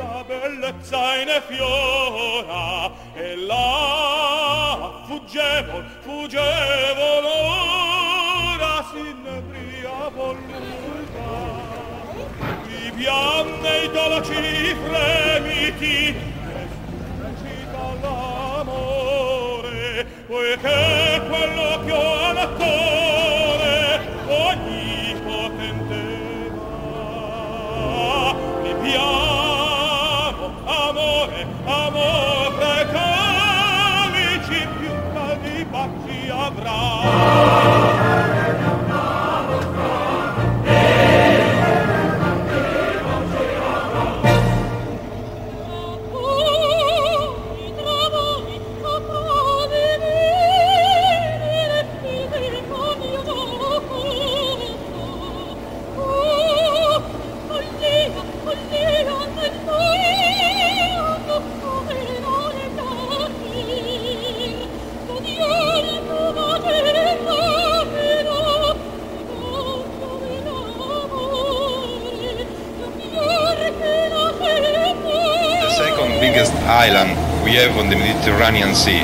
la bellezza ne fiora e là fuggevol, fuggevol ora si nebria voluta. I pianne i dolci fremiti e recita l'amore poiché quello che ho avrà island we have on the Mediterranean Sea.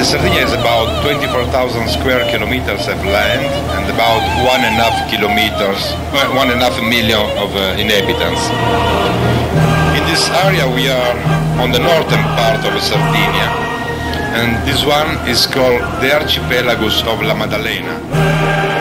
The Sardinia is about 24,000 square kilometers of land and about one and a half kilometers, one and a half million of uh, inhabitants. In this area we are on the northern part of Sardinia and this one is called the archipelagos of La Maddalena.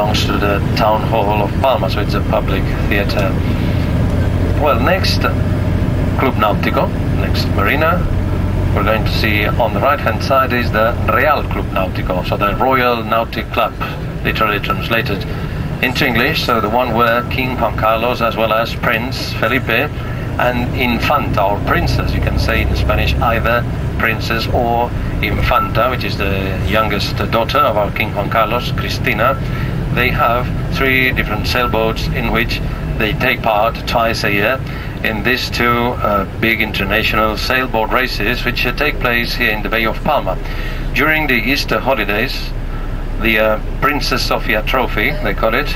Belongs to the town hall of Palma, so it's a public theatre. Well, next, Club Nautico, next marina. We're going to see on the right hand side is the Real Club Nautico, so the Royal Nautic Club, literally translated into English, so the one where King Juan Carlos as well as Prince Felipe and Infanta or princess, you can say in Spanish either princess or Infanta, which is the youngest daughter of our King Juan Carlos, Cristina. They have three different sailboats in which they take part twice a year in these two uh, big international sailboat races which uh, take place here in the Bay of Palma. During the Easter holidays, the uh, Princess Sofia Trophy, they call it,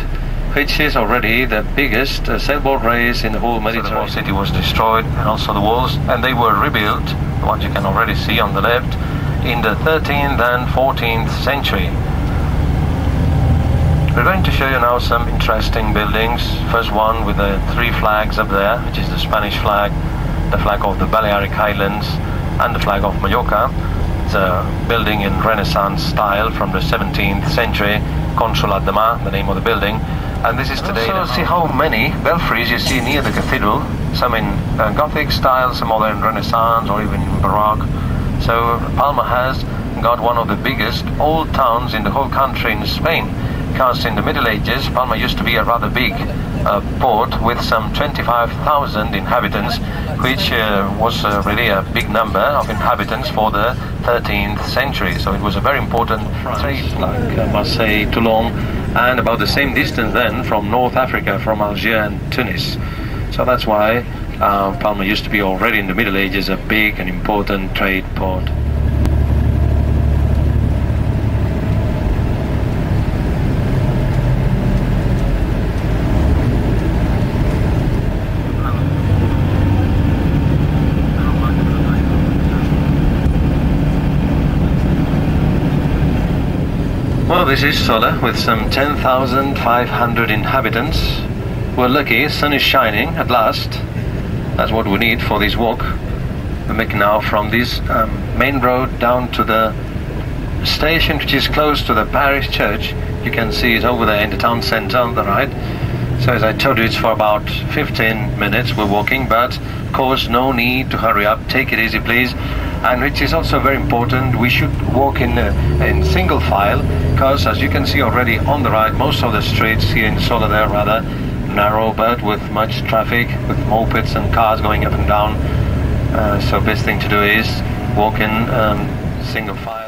which is already the biggest uh, sailboat race in the whole Mediterranean. So the whole city was destroyed and also the walls, and they were rebuilt, the ones you can already see on the left, in the 13th and 14th century. We're going to show you now some interesting buildings. First one with the three flags up there, which is the Spanish flag, the flag of the Balearic Islands, and the flag of Mallorca. It's a building in Renaissance style from the 17th century, Consolat de Mar, the name of the building. And this is today. Also see how many belfries you see near the cathedral. Some in uh, Gothic style, some other in Renaissance or even in Baroque. So Palma has got one of the biggest old towns in the whole country in Spain. Because in the Middle Ages, Palma used to be a rather big uh, port with some 25,000 inhabitants, which uh, was uh, really a big number of inhabitants for the 13th century. So it was a very important trade, like uh, Marseille, Toulon, and about the same distance then from North Africa, from Algiers and Tunis. So that's why uh, Palma used to be already in the Middle Ages a big and important trade port. This is Sóller with some 10,500 inhabitants. We're lucky, sun is shining at last. That's what we need for this walk. We're making now from this um, main road down to the station which is close to the parish church. You can see it over there in the town centre on the right. So as I told you, it's for about 15 minutes we're walking, but of course no need to hurry up. Take it easy, please. And which is also very important, we should walk in uh, in single file, because as you can see already on the right, most of the streets here in Sóller are rather narrow, but with much traffic, with mopeds and cars going up and down. Uh, so best thing to do is walk in um, single file.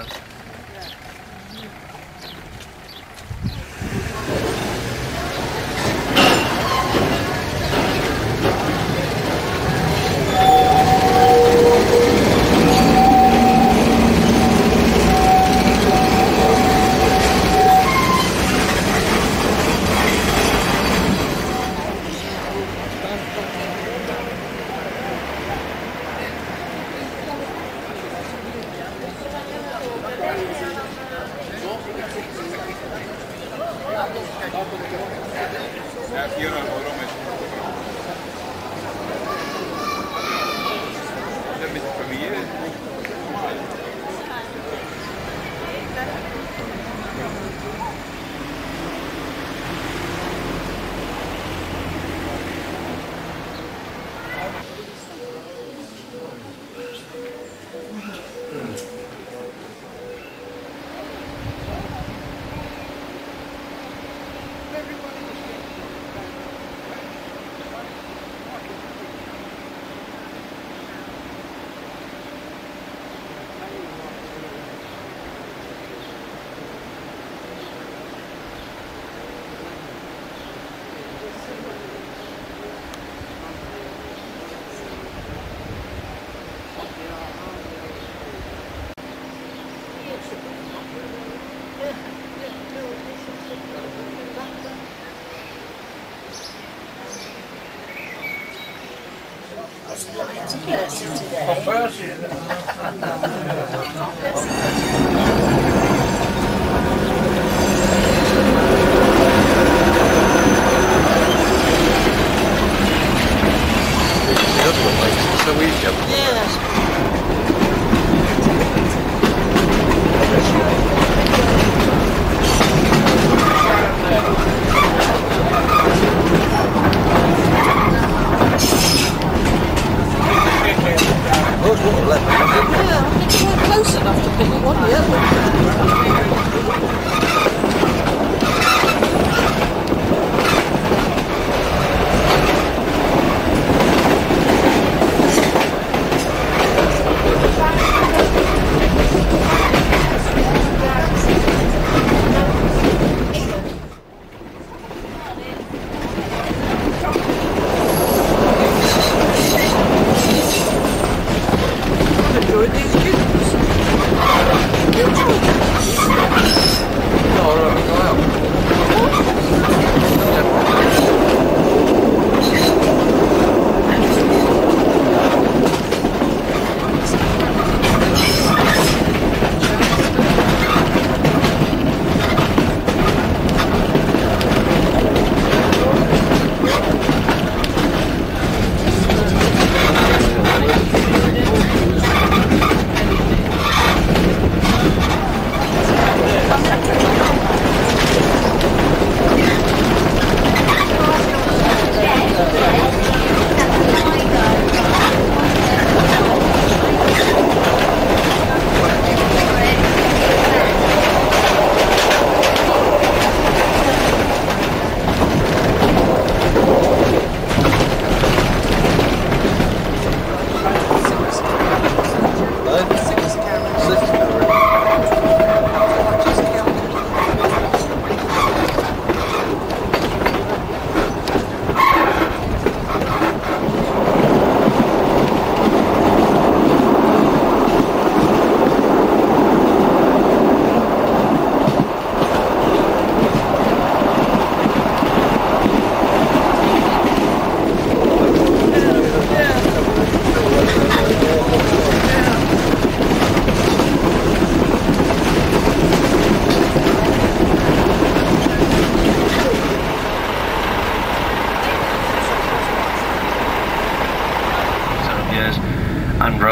today.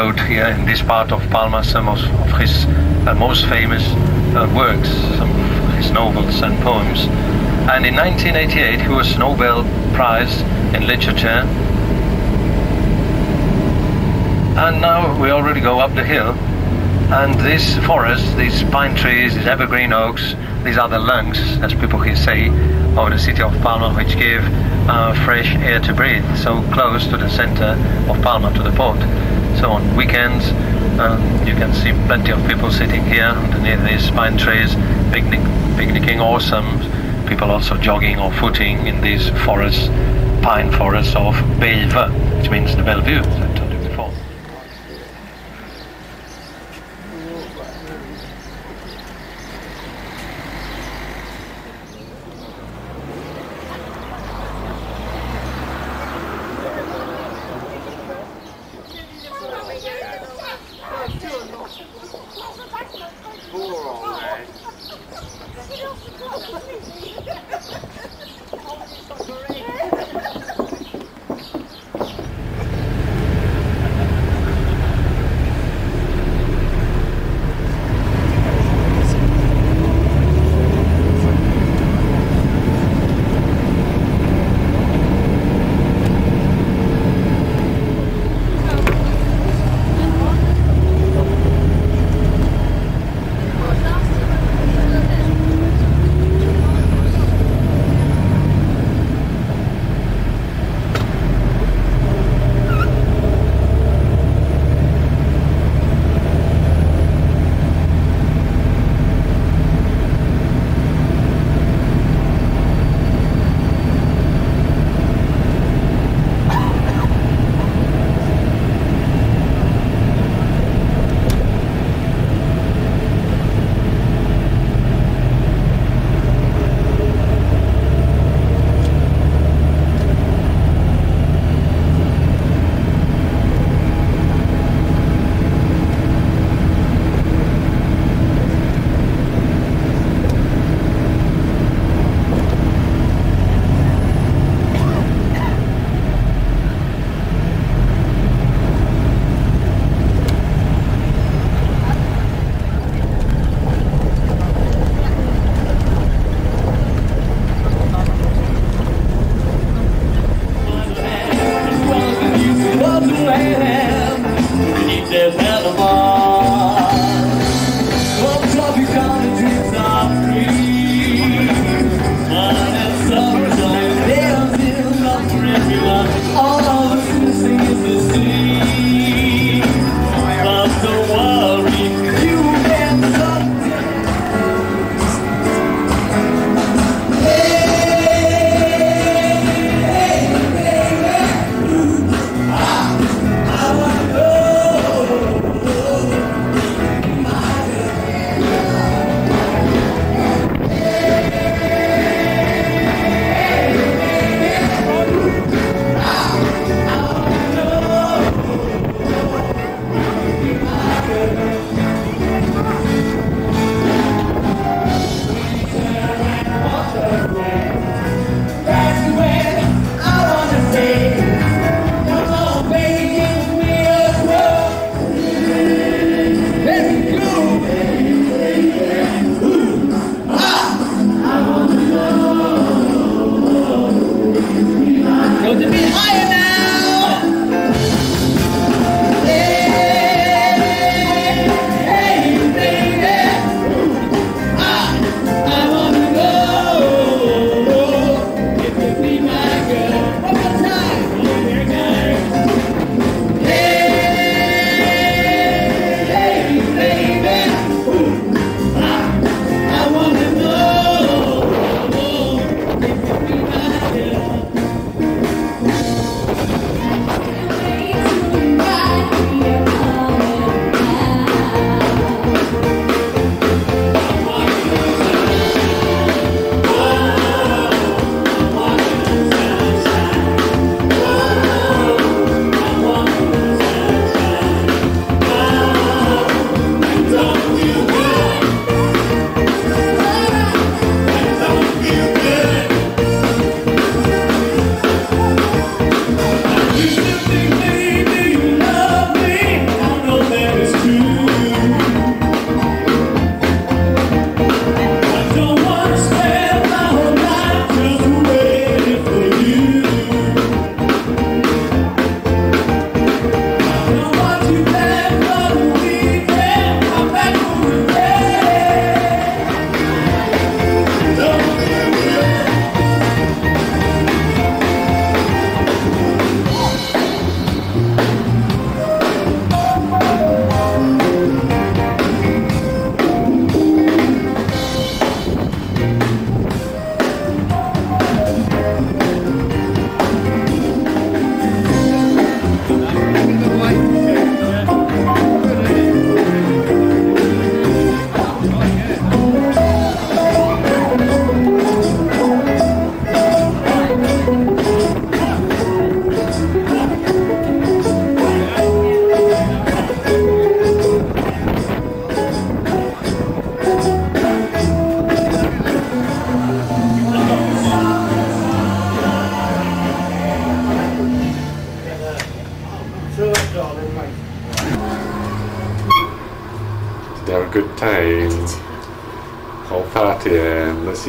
Wrote here in this part of Palma some of, of his uh, most famous uh, works, some of his novels and poems. And in 1988 he was Nobel Prize in Literature. And now we already go up the hill and this forest, these pine trees, these evergreen oaks, these are the lungs, as people here say, of the city of Palma, which give uh, fresh air to breathe, so close to the center of Palma, to the port. So on weekends, um, you can see plenty of people sitting here underneath these pine trees, picnic, picnicking, or some people also jogging or footing in these forests, pine forests of Bellver, which means the Bellevue.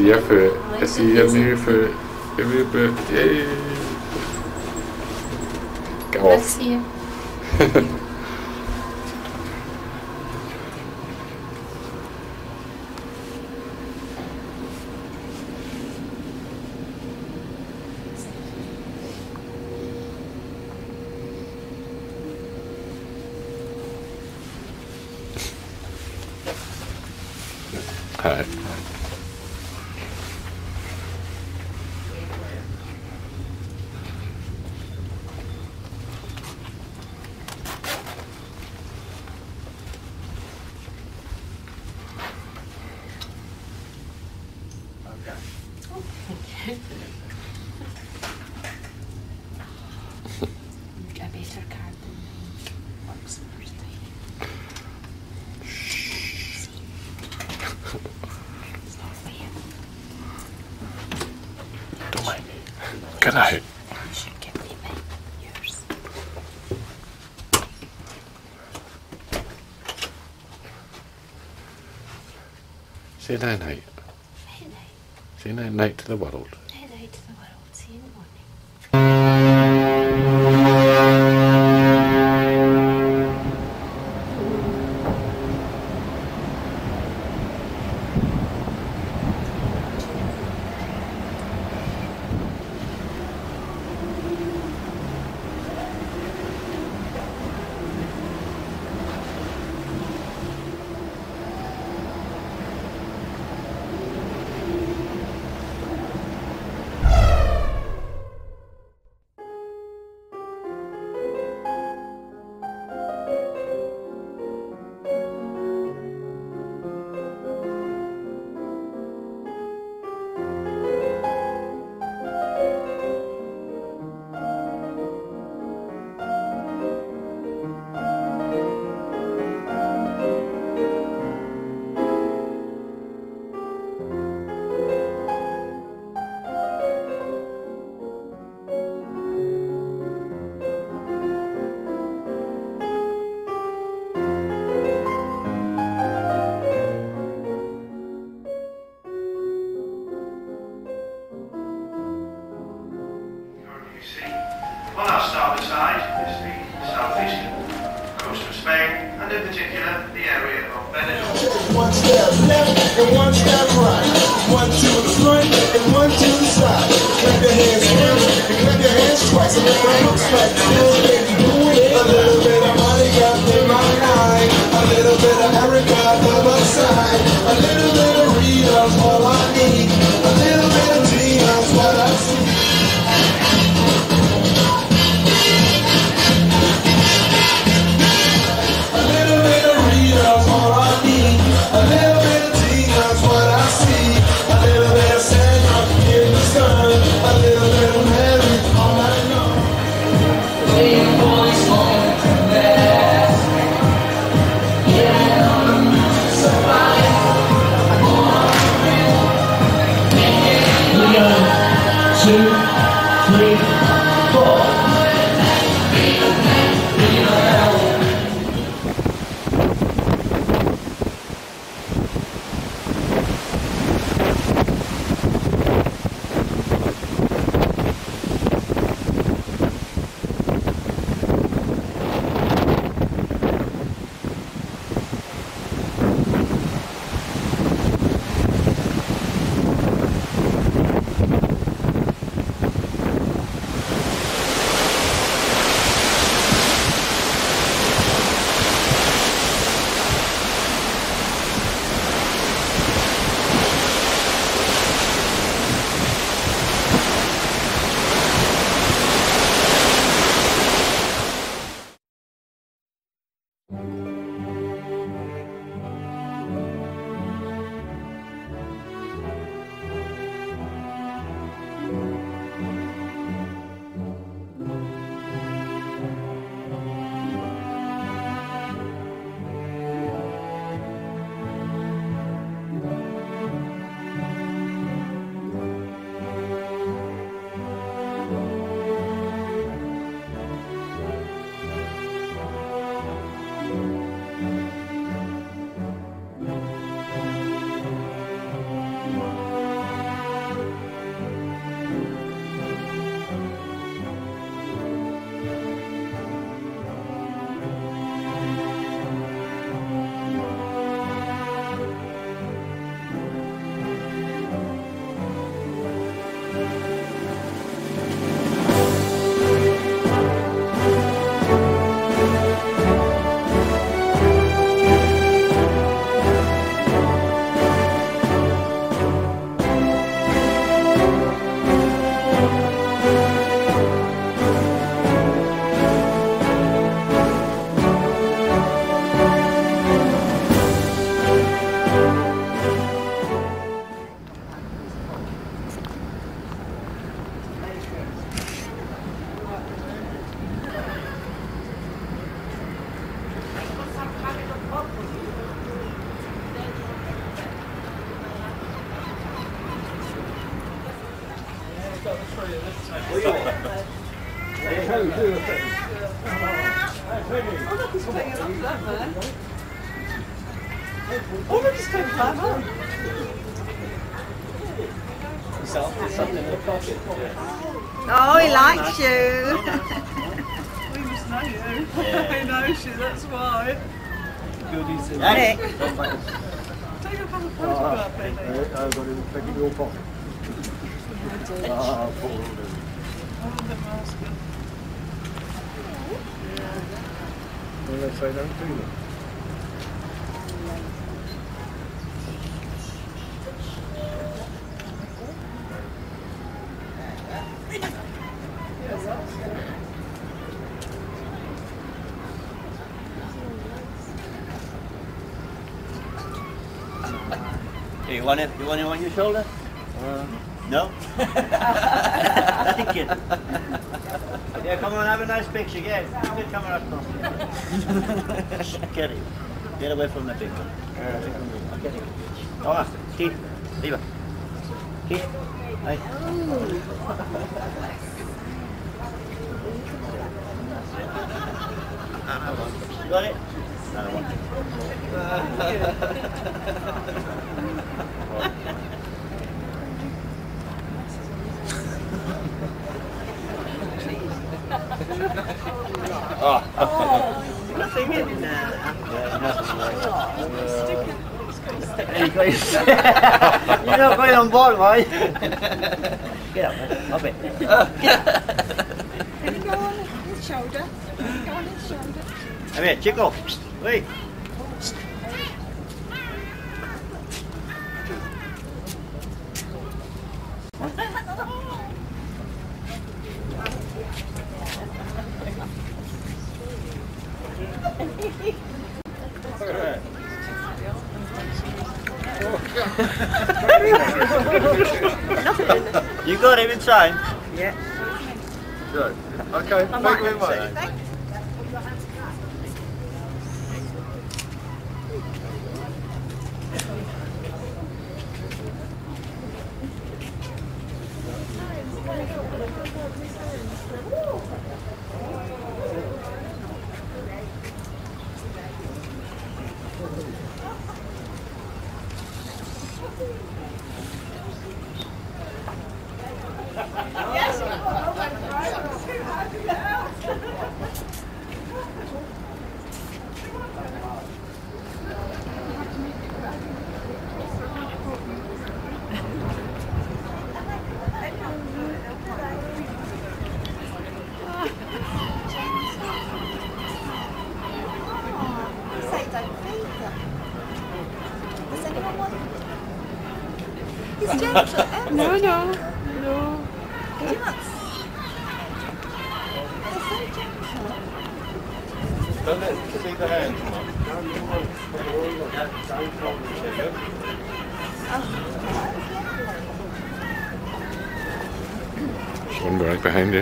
yɛfɛ ɛsi ɛmi fɛ ɛmi fɛ yeah. Good night. Say night night. Say night night to the world. You want it? You want it on your shoulder? Uh, no. Thank you. Yeah, come on, have a nice picture. Yeah, you can come up. Get it. Get away from the big one. Uh, get it. Come on, Keith. Viva. Keith. Hey. You got it? Another one. Nothing You're not going on board, mate. Get up, man. Up it. Can you go on his shoulder? Can you go on his shoulder? Come here, Chico. Wait. You got him in time. Good. Okay, thank you very much. Say No, no, no. Do you want They're so gentle. Don't let see the hand. One right behind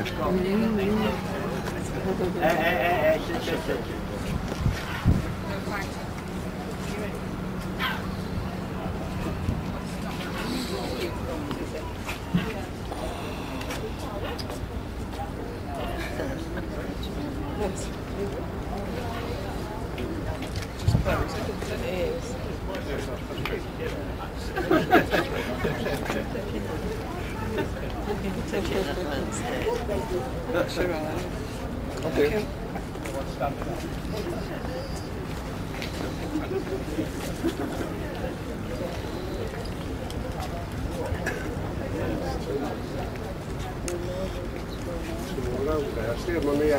hey,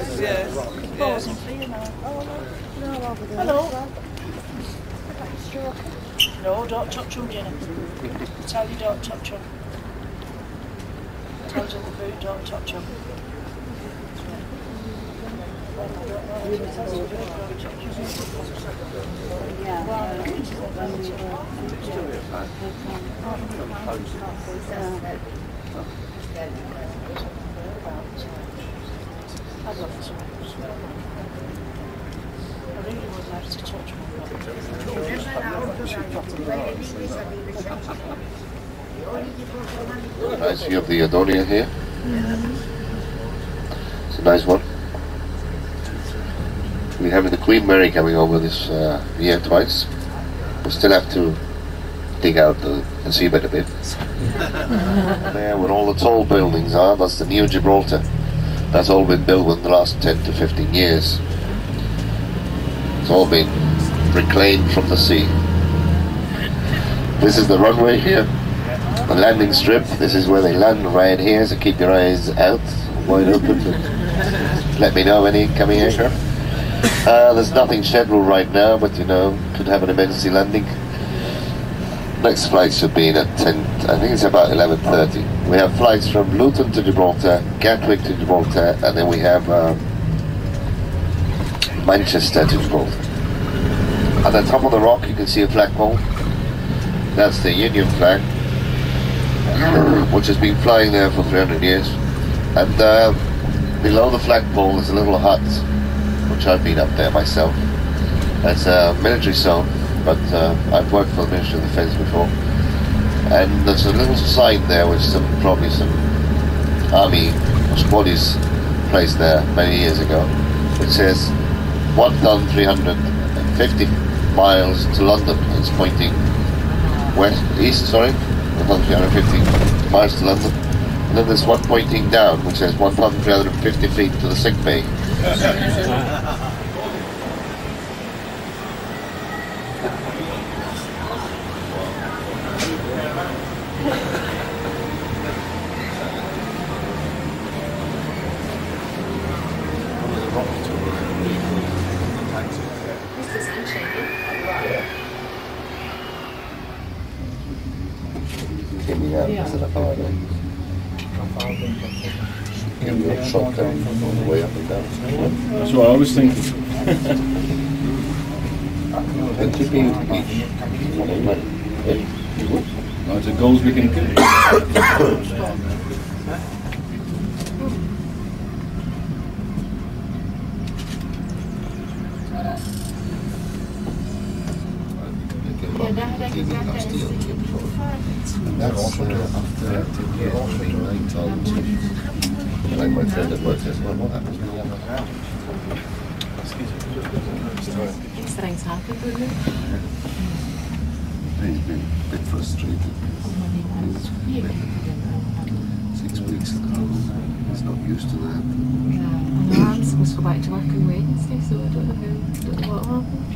hey, sit, sit, sit. No, don't touch them, Jenny. I tell you don't touch them. Toes in the boot, don't touch them. I'd love to. I really would like to touch one. Nice, you have the Adonia here. It's a nice one. We're having the Queen Mary coming over this uh, year twice. We still have to dig out the, the seabed a bit. Of it. There where all the tall buildings are, that's the new Gibraltar. That's all been built in the last 10 to 15 years. It's all been reclaimed from the sea. This is the runway here, the landing strip. This is where they land right here, so keep your eyes out, wide open. Let me know any coming aircraft. Uh, there's nothing scheduled right now, but you know, could have an emergency landing. Next flights should be at 10, I think it's about 11.30. We have flights from Luton to Gibraltar, Gatwick to Gibraltar, and then we have uh, Manchester to Gibraltar. At the top of the rock you can see a flagpole. That's the Union flag, which has been flying there for 300 years. And uh, below the flagpole is a little hut, which I've been up there myself. It's a military zone, but uh, I've worked for the Ministry of Defence before. And there's a little sign there, with some probably some army squaddies placed there many years ago, which says 1,350 miles to London. It's pointing west, east, sorry, 1,350 miles to London. And then there's one pointing down, which says 1,350 feet to the sick bay. Getting out instead of harder. Give you on the way up and down. That's what I was thinking. And to be beach. A goals we can get. That's uh, after two years, I mean, I told like my friend that worked there, said, well, what happens when you have a These things happen, don't they? He's been a bit frustrated. He's been six weeks at home. He's not used to that. And the man's supposed to go back to work on Wednesday, so I don't know, who, don't know what happened.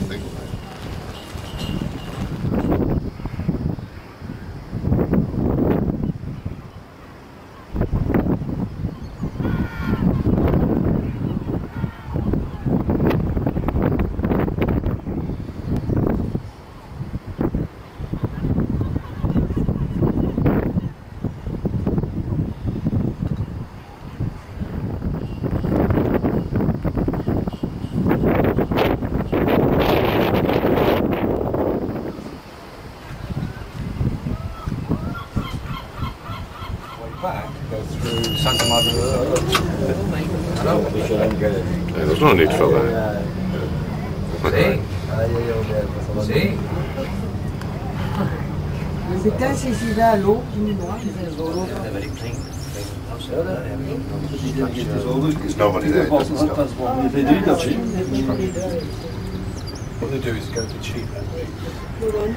C'est ta cécida à l'eau qui nous.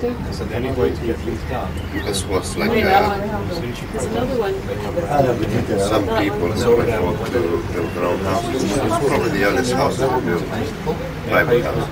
So the only way to get things done This was like Wait, uh, There's another one. some people in Sweden want to build their own houses. It's probably the earliest house ever built. Private house.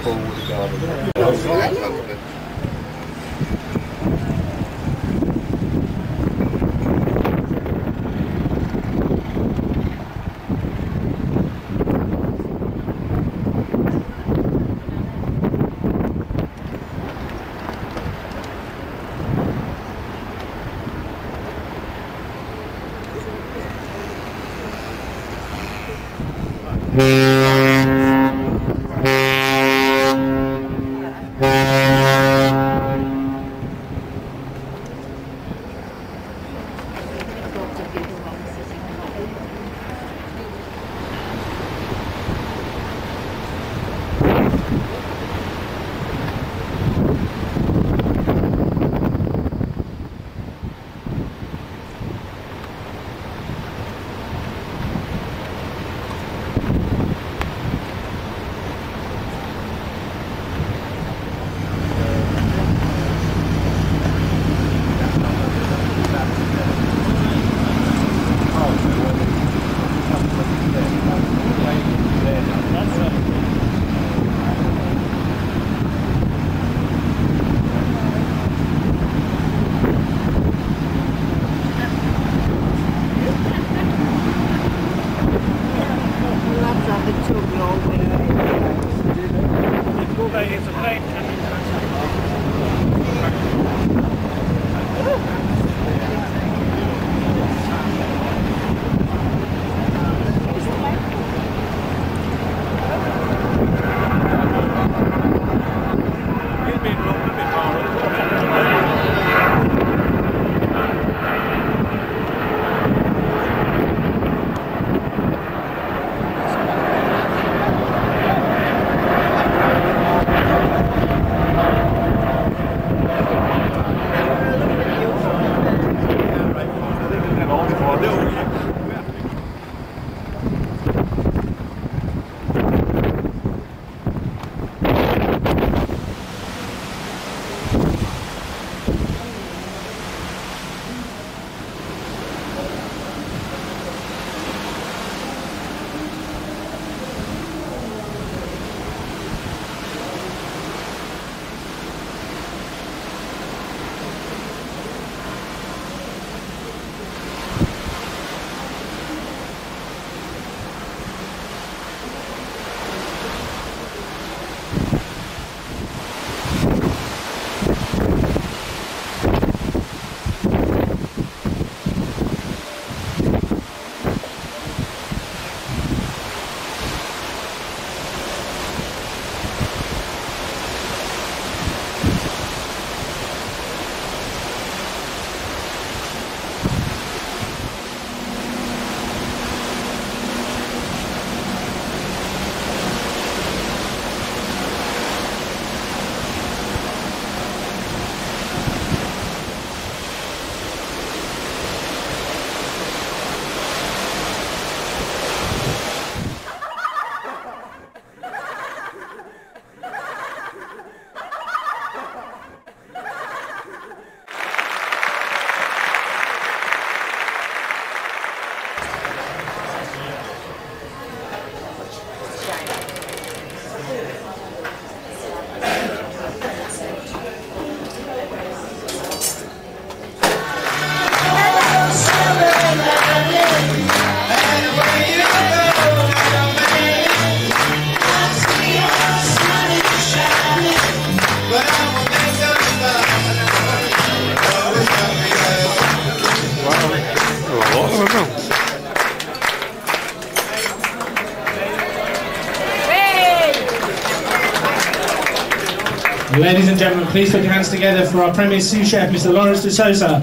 Please put your hands together for our Premier sous chef, Mr. Lawrence de Sousa.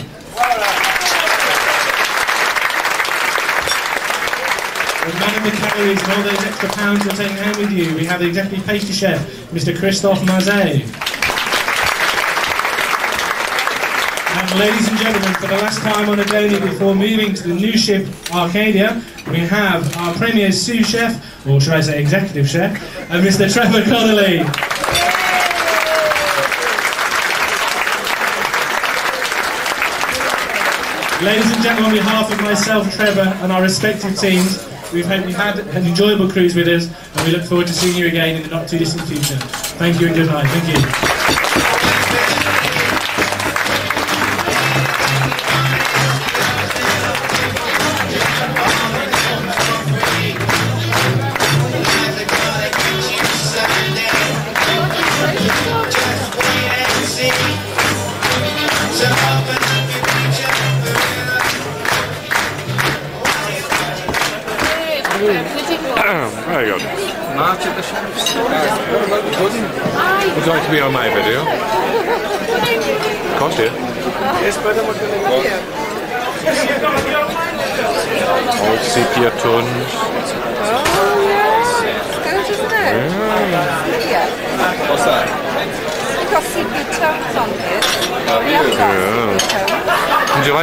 With manning the calories and all those extra pounds you're taking home with you, we have the executive pastry chef, Mr. Christophe Mazet. And ladies and gentlemen, for the last time on a Adonia before moving to the new ship Arcadia, we have our Premier sous chef, or should I say executive chef, uh, and Mr. Trevor Connolly. Ladies and gentlemen, on behalf of myself, Trevor, and our respective teams, we've hope you've had an enjoyable cruise with us, and we look forward to seeing you again in the not too distant future. Thank you and good night. Thank you.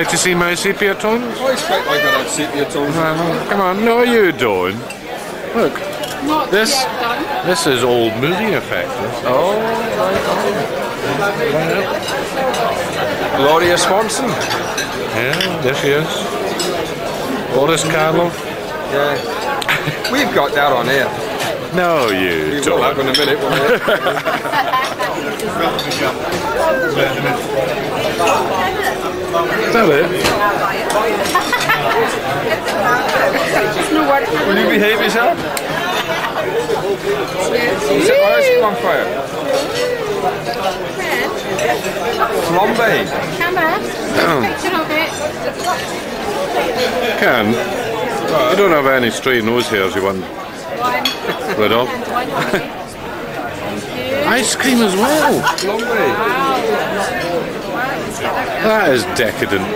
Like to see my sepia tones? I expect I could have sepia tones. Uh, come on, no, you don't. Look, Not this this is old movie effect. This. Oh, Gloria Swanson. yeah, there she is. Boris Karloff. Yeah. We've got that on here. No, you We will don't. have in a minute, won't we? Is that it? Will you behave yourself? Set my ice cream on fire. Flambe. Come on. Picture of it. Can. You don't have any straight nose hairs you want rid of. And one on it. Ice cream as well. That is decadent.